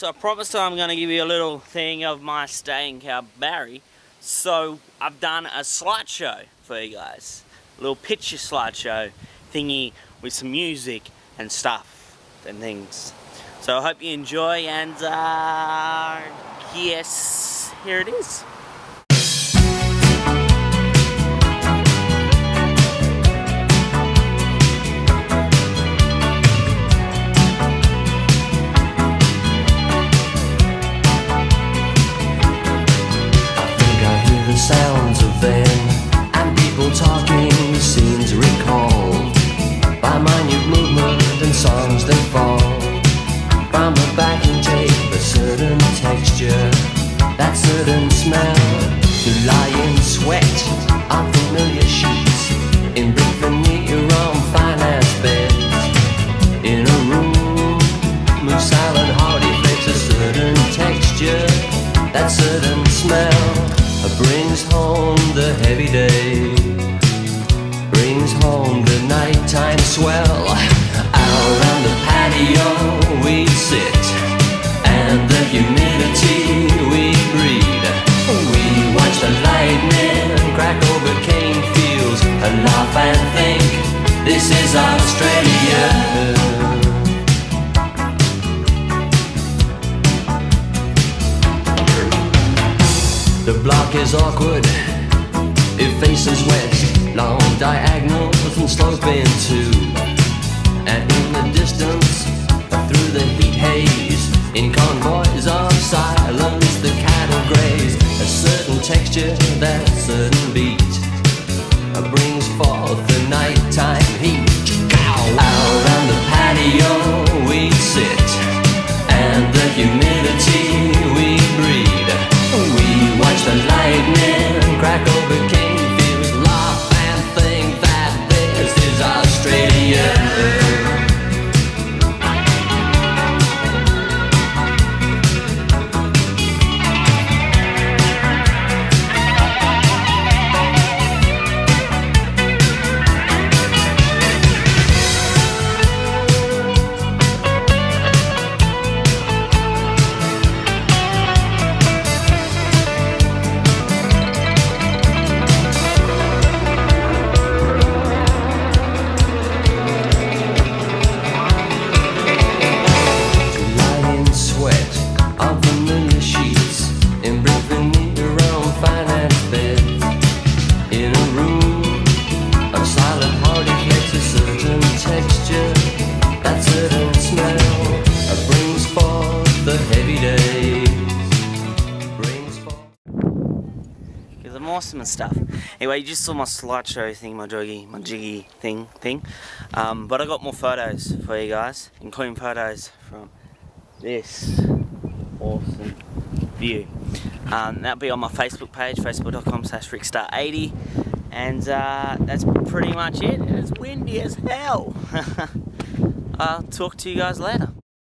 so I promised I'm going to give you a little thing of my stay in Kalbarri. So I've done a slideshow for you guys. A little picture slideshow thingy with some music and stuff and things. So I hope you enjoy and uh, yes, here it is. Fall from a backing tape a certain texture that certain smell. Lie in sweat on familiar sheets in brick veneer on finance beds. In a room move silent hardy flakes a certain texture that certain smell. Brings home the heavy day, brings home the nighttime swell. Out on the we sit, and the humidity we breathe. We watch the lightning crack over cane fields and laugh and think this is Australia. The block is awkward, it faces west, long diagonals and sloping too. And in the distance, through the heat haze, in convoys of silence, the cattle graze. A certain texture, that certain beat, uh, brings forth the nighttime awesome and stuff. Anyway, you just saw my slideshow thing, my jiggy, my jiggy thing, thing. Um, but I got more photos for you guys, including photos from this awesome view. Um, that'll be on my Facebook page, facebook.com slash rickstar80. And uh, that's pretty much it. It's windy as hell. I'll talk to you guys later.